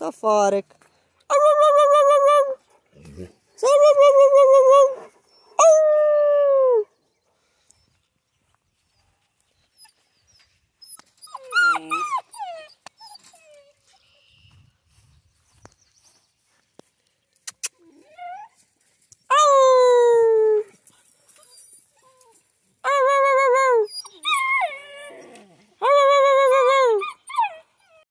sulfuric